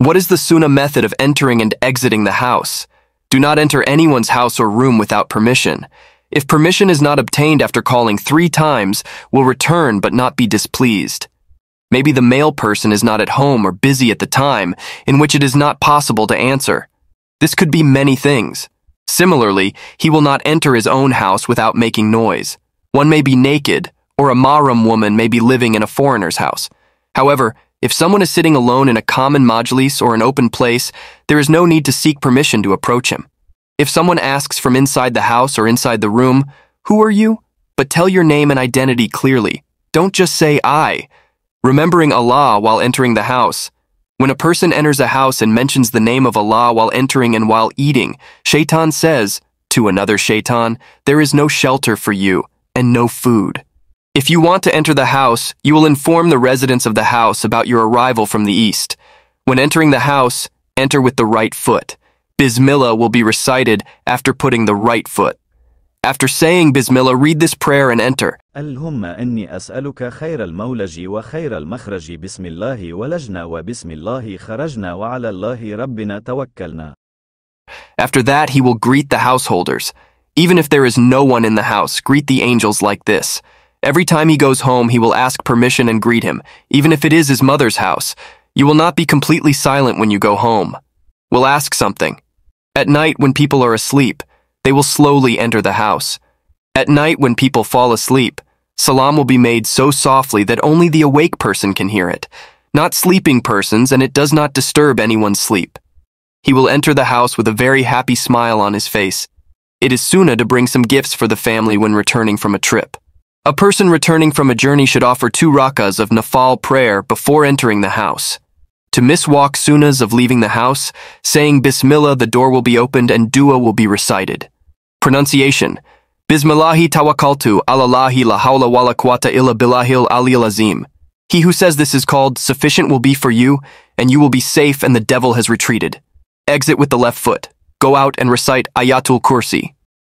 What is the sunnah method of entering and exiting the house? Do not enter anyone's house or room without permission. If permission is not obtained after calling three times, will return but not be displeased. Maybe the male person is not at home or busy at the time, in which it is not possible to answer. This could be many things. Similarly, he will not enter his own house without making noise. One may be naked, or a mahram woman may be living in a foreigner's house. However, if someone is sitting alone in a common majlis or an open place, there is no need to seek permission to approach him. If someone asks from inside the house or inside the room, Who are you? But tell your name and identity clearly. Don't just say I. Remembering Allah while entering the house. When a person enters a house and mentions the name of Allah while entering and while eating, Shaitan says to another Shaitan, There is no shelter for you and no food. If you want to enter the house, you will inform the residents of the house about your arrival from the east. When entering the house, enter with the right foot. Bismillah will be recited after putting the right foot. After saying Bismillah, read this prayer and enter. اللهم إني أسألك خير المولج وخير المخرج بسم الله ولجنا وبسم الله خرجنا وعلى الله ربنا توكلنا After that, he will greet the householders. Even if there is no one in the house, greet the angels like this. Every time he goes home, he will ask permission and greet him, even if it is his mother's house. You will not be completely silent when you go home. Will ask something. At night, when people are asleep, they will slowly enter the house. At night, when people fall asleep, salam will be made so softly that only the awake person can hear it, not sleeping persons, and it does not disturb anyone's sleep. He will enter the house with a very happy smile on his face. It is sunnah to bring some gifts for the family when returning from a trip. A person returning from a journey should offer two rakas of nafal prayer before entering the house. To miswalk sunnahs of leaving the house, saying Bismillah, the door will be opened and dua will be recited. Pronunciation Bismillahi tawakkaltu alallahi la hawla wa la quwata illa billahil aliyil azim. He who says this is called sufficient will be for you, and you will be safe and the devil has retreated. Exit with the left foot. Go out and recite Ayatul Kursi.